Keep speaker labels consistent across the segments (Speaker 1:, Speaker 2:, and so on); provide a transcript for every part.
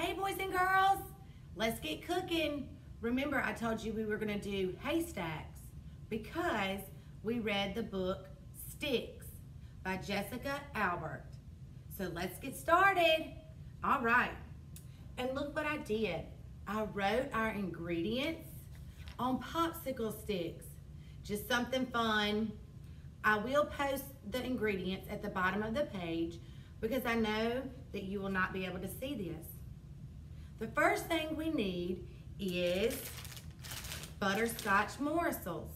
Speaker 1: Hey boys and girls, let's get cooking. Remember I told you we were gonna do haystacks because we read the book Sticks by Jessica Albert. So let's get started. All right, and look what I did. I wrote our ingredients on popsicle sticks. Just something fun. I will post the ingredients at the bottom of the page because I know that you will not be able to see this. The first thing we need is butterscotch morsels.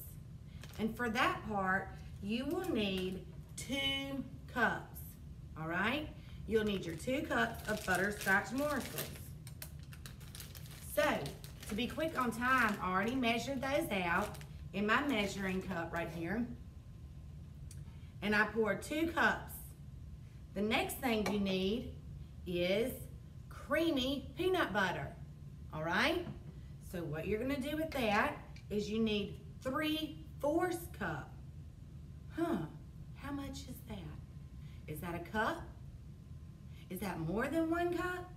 Speaker 1: And for that part, you will need two cups, all right? You'll need your two cups of butterscotch morsels. So, to be quick on time, I already measured those out in my measuring cup right here. And I poured two cups. The next thing you need is creamy peanut butter, all right? So what you're gonna do with that is you need three fourths cup. Huh, how much is that? Is that a cup? Is that more than one cup?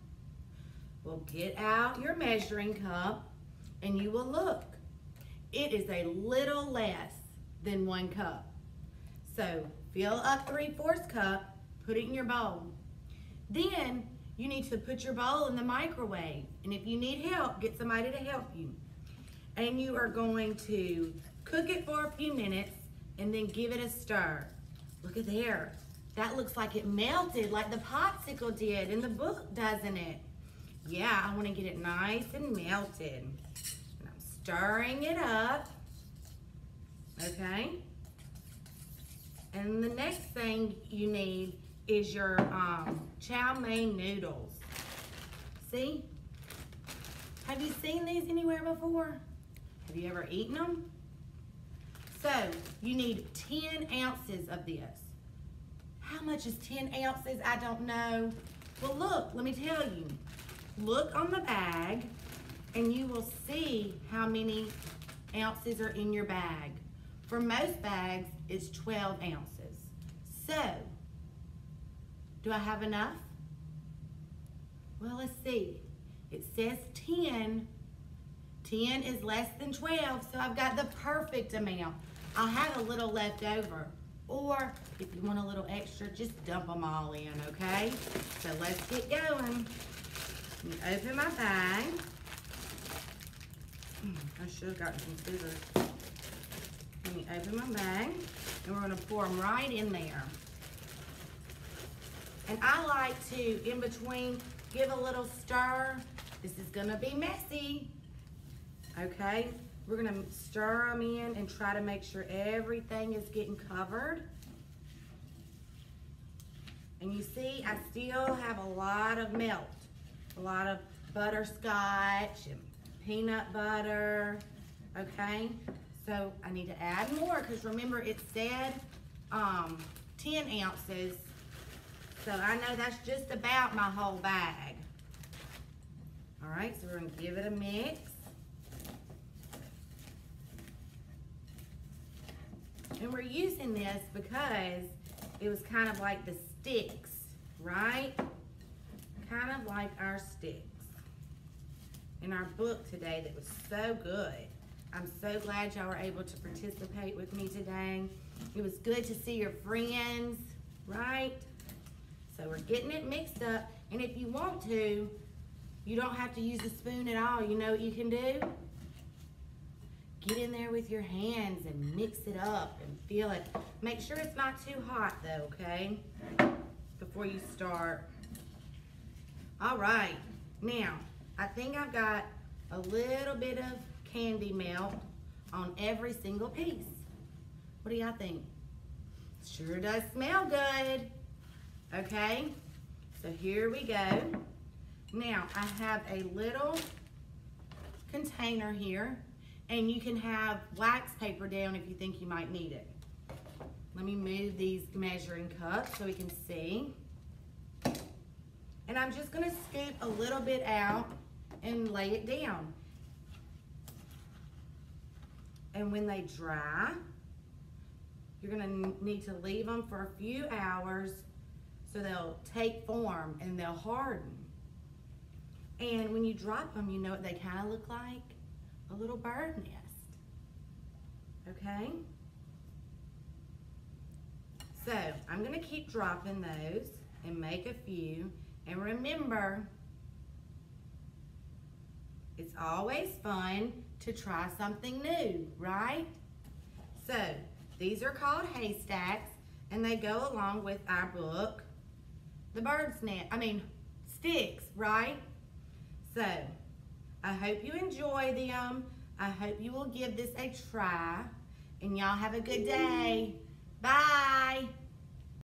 Speaker 1: Well, get out your measuring cup and you will look. It is a little less than one cup. So fill up three fourths cup, put it in your bowl. Then you need to put your bowl in the microwave. And if you need help, get somebody to help you. And you are going to cook it for a few minutes and then give it a stir. Look at there. That looks like it melted like the popsicle did in the book, doesn't it? Yeah, I wanna get it nice and melted. And I'm stirring it up, okay? And the next thing you need is your um, chow mein noodles. See? Have you seen these anywhere before? Have you ever eaten them? So, you need 10 ounces of this. How much is 10 ounces? I don't know. Well, look, let me tell you. Look on the bag, and you will see how many ounces are in your bag. For most bags, it's 12 ounces. So, do I have enough? Well, let's see. It says 10. 10 is less than 12, so I've got the perfect amount. I'll have a little left over. Or if you want a little extra, just dump them all in, okay? So let's get going. Open my bag. Hmm, I should have gotten some scissors. Let me open my bag, and we're gonna pour them right in there. And I like to, in between, give a little stir. This is gonna be messy, okay? We're gonna stir them in and try to make sure everything is getting covered. And you see, I still have a lot of melt, a lot of butterscotch and peanut butter, okay? So I need to add more because remember it said um, 10 ounces so I know that's just about my whole bag. All right, so we're gonna give it a mix. And we're using this because it was kind of like the sticks, right? Kind of like our sticks in our book today that was so good. I'm so glad y'all were able to participate with me today. It was good to see your friends, right? So we're getting it mixed up. And if you want to, you don't have to use a spoon at all. You know what you can do? Get in there with your hands and mix it up and feel it. Make sure it's not too hot though, okay? Before you start. All right, now, I think I've got a little bit of candy melt on every single piece. What do y'all think? Sure does smell good. Okay, so here we go. Now, I have a little container here, and you can have wax paper down if you think you might need it. Let me move these measuring cups so we can see. And I'm just gonna scoop a little bit out and lay it down. And when they dry, you're gonna need to leave them for a few hours so they'll take form and they'll harden. And when you drop them, you know what they kind of look like? A little bird nest. Okay? So, I'm going to keep dropping those and make a few. And remember, it's always fun to try something new, right? So, these are called haystacks, and they go along with our book, The Bird's Nest, I mean, Sticks, right? So, I hope you enjoy them. I hope you will give this a try. And y'all have a good day. Bye.